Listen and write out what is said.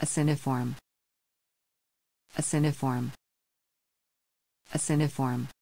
Aciniform. Aciniform. Aciniform.